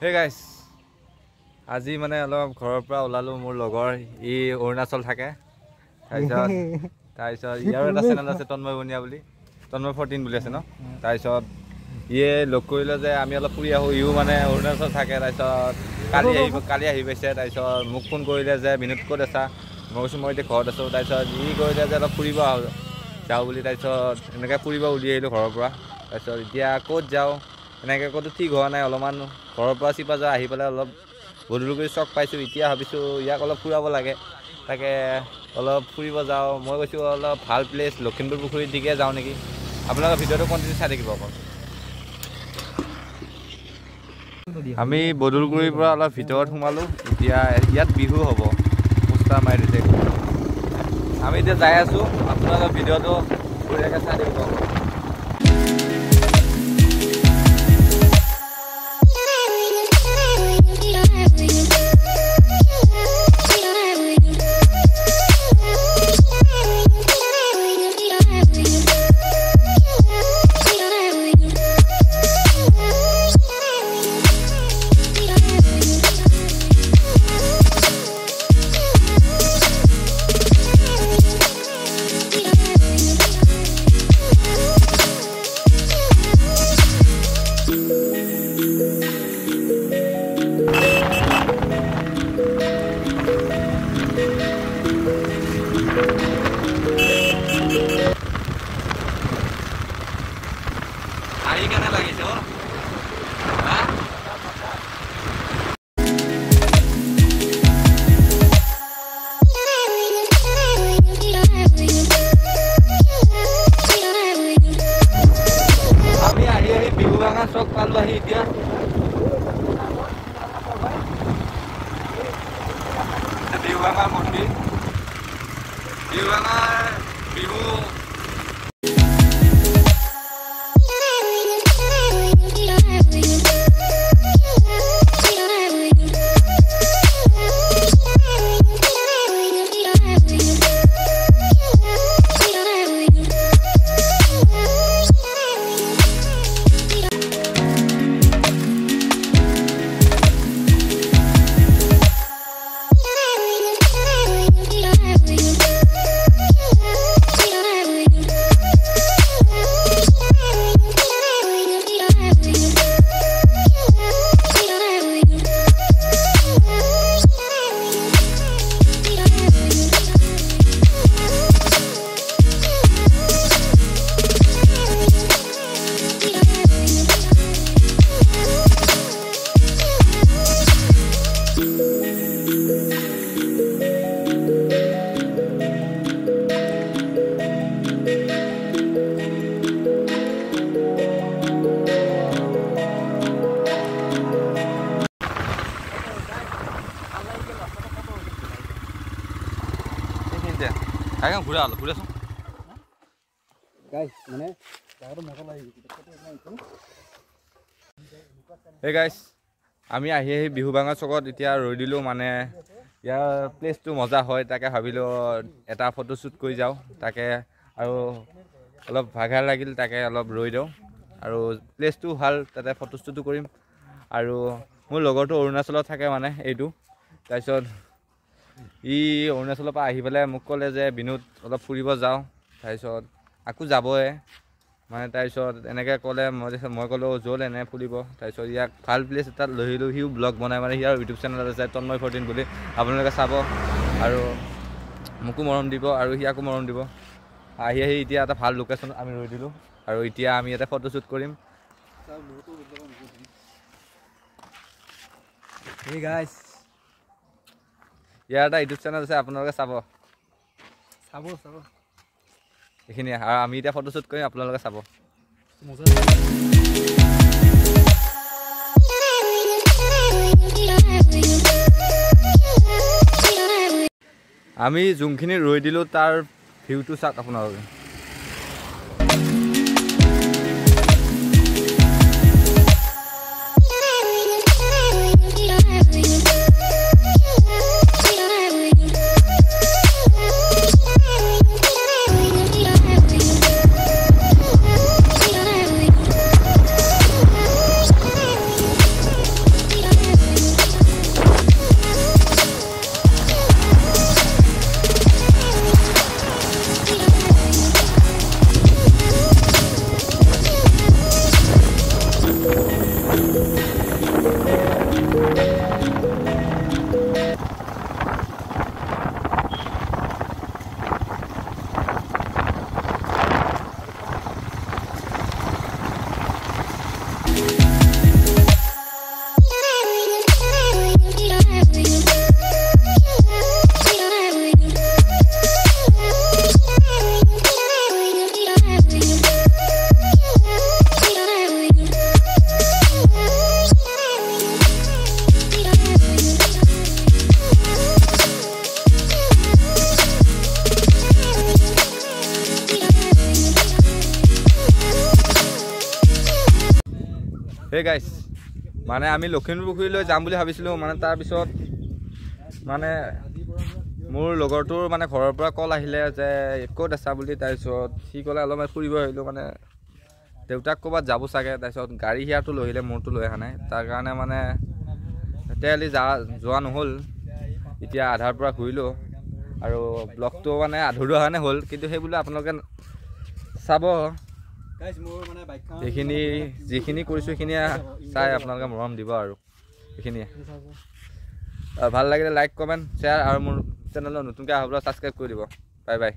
হে গাইছ আজি মানে অলপ ঘৰৰ পৰা ওলালোঁ মোৰ লগৰ ই অৰুণাচল থাকে। তাৰপিছত তাৰপিছত ইয়াৰো এটা চেনেল আছে তন্ময় বনিয়া বুলি। তন্ময় ফৰ্টিন বুলি আছে ন? তাৰপিছত ইয়ে লগ কৰিলে যে আমি অলপ ফুৰি আহোঁ ইও মানে অৰুণাচল থাকে। তাৰপিছত কালি আহি কালি আহি পাইছে। তাৰপিছত মোক ফোন কৰিলে যে বিনোদ ক'ত আছা? মই কৈছোঁ মই এতিয়া ঘৰত আছোঁ। তাৰপিছত ই কৰিলে যে অলপ ফুৰিব আহোঁ যাওঁ বুলি। তাৰপিছত এনেকৈ ফুৰিব উলিয়াই আহিলোঁ ঘৰৰ পৰা। তাৰপিছত এতিয়া ক'ত যাওঁ? এনেকৈ ক'তো ঠিক হোৱা নাই অলপমান। ঘৰৰ পৰা চিপা যাওঁ আহি পেলাই অলপ গধূলি কৰি চখ পাইছোঁ। এতিয়া ভাবিছোঁ ইয়াক অলপ ফুৰাব লাগে। তাকে অলপ ফুৰিব যাওঁ। মই কৈছোঁ অলপ ভাল প্লেচ লখিমপুৰ পুখুৰীৰ দিকে যাওঁ নেকি? আপোনালোকৰ ভিডিঅ'টো কণ্টিনিউ চাই থাকিব অকল আমি বদলগুৰিৰ পৰা অলপ ভিতৰত সোমালোঁ। এতিয়া ইয়াত বিহু হ'ব। পোষ্টাৰ মাৰি দিছে। আমি এতিয়া যাই আছোঁ। আপোনালোকৰ ভিডিঅ'টো বঢ়িয়াকৈ চাই থাকিব। বিহু ভাঙা চক পালো আহি এতিয়া বিহু ভাঙা মন্দিৰ ঘূৰা ঘূৰাচোন। গাইছ মানে এই গাইছ আমি আহি আহি বিহু ভাঙা চকত এতিয়া ৰৈ দিলোঁ মানে ইয়াৰ প্লেচটো মজা হয় তাকে ভাবিলোঁ এটা ফটোশ্বুট কৰি যাওঁ তাকে আৰু অলপ ভাগৰ লাগিল তাকে অলপ ৰৈ দিওঁ। আৰু প্লেচটো ভাল তাতে ফটোশ্বুটো কৰিম। আৰু মোৰ লগৰটো অৰুণাচলত থাকে মানে এইটো। তাৰপিছত ই অৰুণাচলৰ পৰা আহি পেলাই মোক ক'লে যে বিনোদ অলপ ফুৰিব যাওঁ। তাৰপিছত আকৌ যাবই মানে তাৰপিছত এনেকৈ ক'লে মই মই ক'লোঁ জ'ল এনে ফুৰিব। তাৰপিছত ইয়াক ভাল প্লেচ এটাত লৈ আহিলোঁ সিও ব্লগ বনাই মানে সিয়াৰ ইউটিউব চেনেল আছে তন্ময় ফৰ্টিন বুলি। আপোনালোকে চাব আৰু মোকো মৰম দিব আৰু সিয়াকো মৰম দিব। আহি আহি এতিয়া এটা ভাল লোকেশ্যনত আমি ৰৈ দিলোঁ আৰু এতিয়া আমি ইয়াতে ফটোশ্বুট কৰিম। এই গাইছ ইয়াৰ এটা ইউটিউব চেনেল আছে আপোনালোকে চাব। চাব চাব। এইখিনিয়ে আৰু আমি এতিয়া ফটোশ্বুট কৰিম আপোনালোকে চাব। আমি যোনখিনি ৰৈ দিলোঁ তাৰ ভিউটো চাওক আপোনালোকে। গাইছ মানে আমি লখিমপুৰ পুখুৰীলৈ যাম বুলি ভাবিছিলোঁ মানে তাৰপিছত মানে মোৰ লগৰটোৰ মানে ঘৰৰ পৰা কল আহিলে যে ক'ত আছা বুলি তাৰপিছত সি ক'লে অলপমান ফুৰিব আহিলোঁ মানে দেউতাক ক'ৰবাত যাব চাগে তাৰপিছত গাড়ী সিয়াৰটো লৈ আহিলে মোৰতো লৈ অহা নাই। তাৰ কাৰণে মানে তেতিয়াহ'লে যা যোৱা নহ'ল। এতিয়া আধাৰ পৰা ঘূৰিলোঁ আৰু ব্লগটো মানে আধৰুৱা কাৰণে হ'ল কিন্তু সেই বোলে আপোনালোকে চাব। এইখিনি যিখিনি কৰিছোঁ সেইখিনি চাই আপোনালোকে মৰম দিব আৰু। এইখিনিয়ে ভাল লাগিলে লাইক কমেণ্ট শ্বেয়াৰ আৰু মোৰ চেনেলত নতুনকৈ অহা ছাবস্ক্ৰাইব কৰি দিব। Bye bye